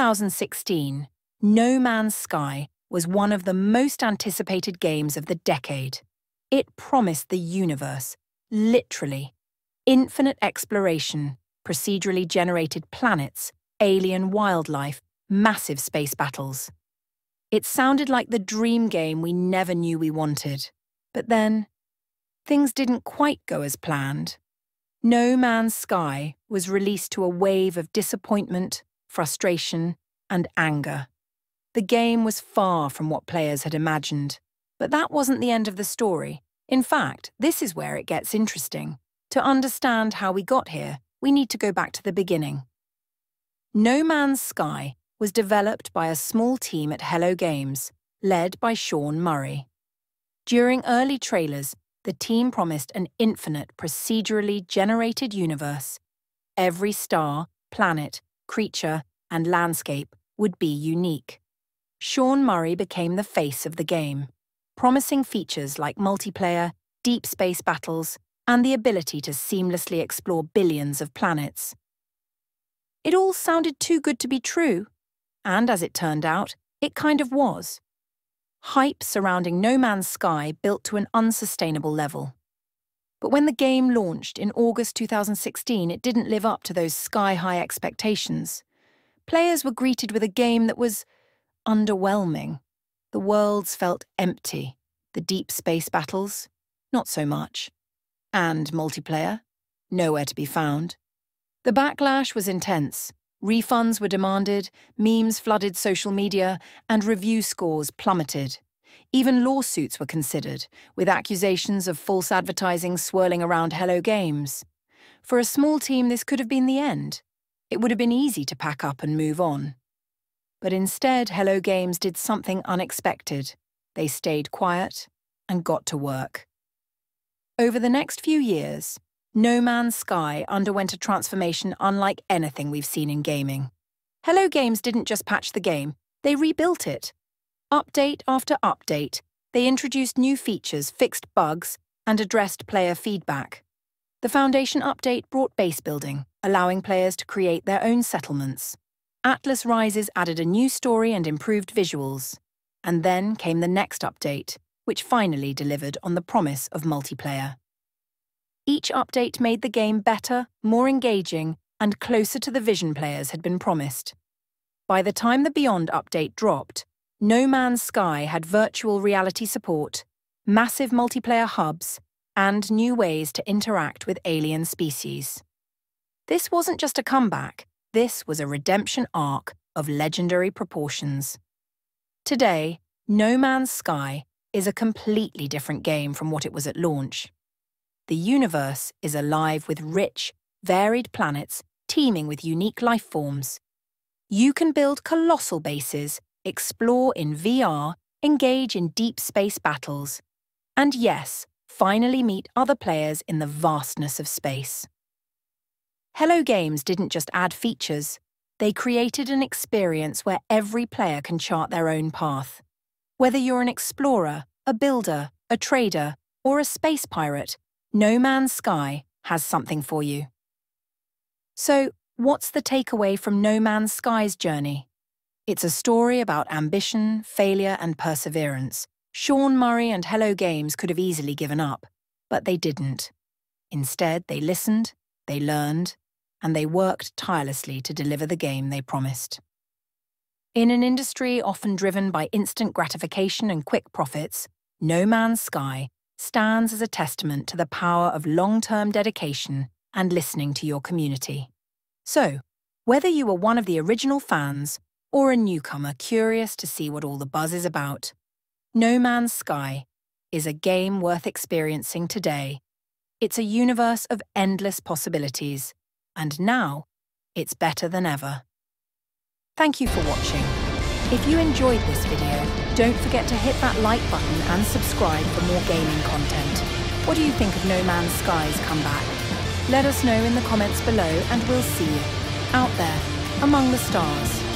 2016, No Man's Sky was one of the most anticipated games of the decade. It promised the universe, literally, infinite exploration, procedurally generated planets, alien wildlife, massive space battles. It sounded like the dream game we never knew we wanted. But then, things didn't quite go as planned. No Man's Sky was released to a wave of disappointment, frustration, and anger. The game was far from what players had imagined. But that wasn't the end of the story. In fact, this is where it gets interesting. To understand how we got here, we need to go back to the beginning. No Man's Sky was developed by a small team at Hello Games, led by Sean Murray. During early trailers, the team promised an infinite, procedurally generated universe. Every star, planet, creature, and landscape would be unique. Sean Murray became the face of the game, promising features like multiplayer, deep space battles, and the ability to seamlessly explore billions of planets. It all sounded too good to be true, and as it turned out, it kind of was. Hype surrounding No Man's Sky built to an unsustainable level. But when the game launched in August 2016, it didn't live up to those sky-high expectations. Players were greeted with a game that was underwhelming. The worlds felt empty. The deep space battles, not so much. And multiplayer, nowhere to be found. The backlash was intense. Refunds were demanded, memes flooded social media, and review scores plummeted. Even lawsuits were considered, with accusations of false advertising swirling around Hello Games. For a small team, this could have been the end. It would have been easy to pack up and move on. But instead, Hello Games did something unexpected. They stayed quiet and got to work. Over the next few years, No Man's Sky underwent a transformation unlike anything we've seen in gaming. Hello Games didn't just patch the game, they rebuilt it. Update after update, they introduced new features, fixed bugs, and addressed player feedback. The Foundation update brought base building, allowing players to create their own settlements. Atlas Rises added a new story and improved visuals. And then came the next update, which finally delivered on the promise of multiplayer. Each update made the game better, more engaging, and closer to the vision players had been promised. By the time the Beyond update dropped, No Man's Sky had virtual reality support, massive multiplayer hubs, and new ways to interact with alien species. This wasn't just a comeback, this was a redemption arc of legendary proportions. Today, No Man's Sky is a completely different game from what it was at launch. The universe is alive with rich, varied planets teeming with unique life forms. You can build colossal bases, explore in VR, engage in deep space battles, and yes, finally meet other players in the vastness of space. Hello Games didn't just add features, they created an experience where every player can chart their own path. Whether you're an explorer, a builder, a trader, or a space pirate, No Man's Sky has something for you. So, what's the takeaway from No Man's Sky's journey? It's a story about ambition, failure, and perseverance. Sean Murray and Hello Games could have easily given up, but they didn't. Instead, they listened, they learned, and they worked tirelessly to deliver the game they promised. In an industry often driven by instant gratification and quick profits, No Man's Sky stands as a testament to the power of long-term dedication and listening to your community. So, whether you are one of the original fans or a newcomer curious to see what all the buzz is about, No Man's Sky is a game worth experiencing today. It's a universe of endless possibilities, and now it's better than ever. Thank you for watching. If you enjoyed this video, don't forget to hit that like button and subscribe for more gaming content. What do you think of No Man's Sky's comeback? Let us know in the comments below and we'll see you out there among the stars.